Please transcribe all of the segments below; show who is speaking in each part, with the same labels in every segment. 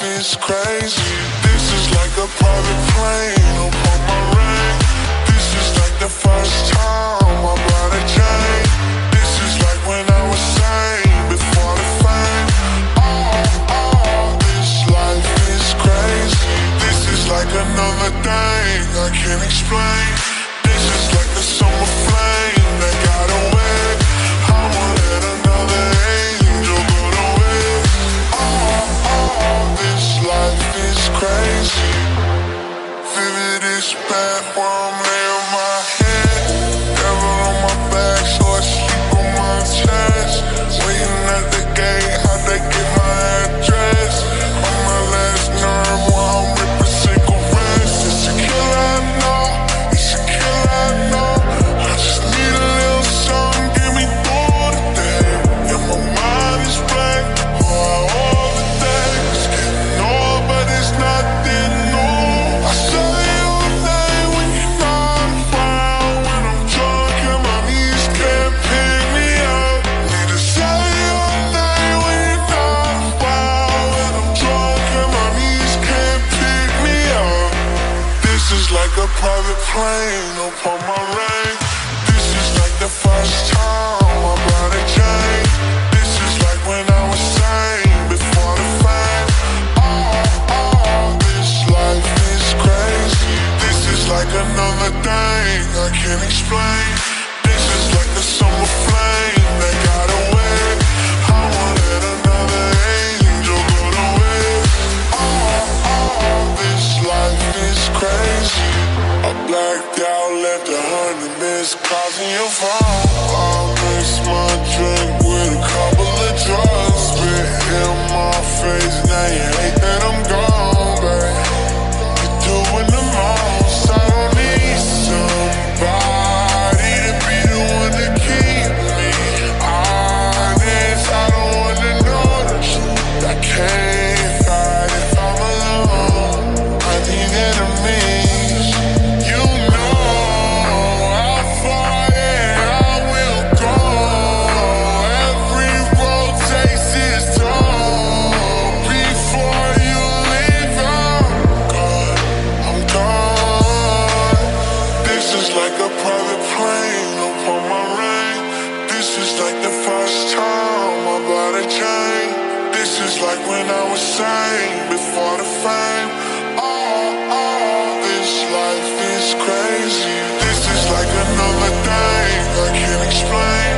Speaker 1: life is crazy. This is like a private plane upon my ring This is like the first time. like a private plane upon my rain This is like the first time I bought a chain This is like when I was sane before the fame. Oh, oh, this life is crazy. This is like another thing I can't explain. This is like the summer flame blacked out, left a hundred missed calls in your phone. I mix my drink with a couple of drugs, spit in my face, now you is like the first time I bought a. This is like when I was sane before the fame. Oh, oh, this life is crazy. This is like another day I can't explain.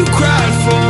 Speaker 2: you cried for.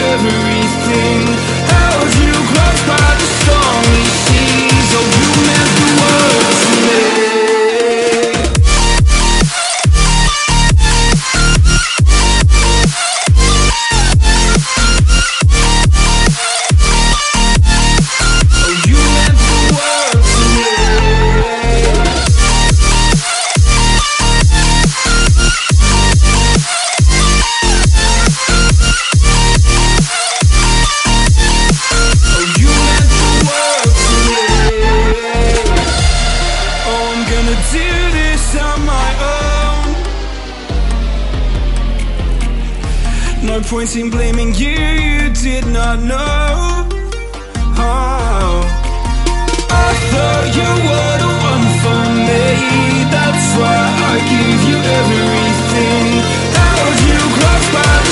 Speaker 2: everything No point in blaming you, you did not know oh. I thought you were the one for me That's why I give you everything Held you cross by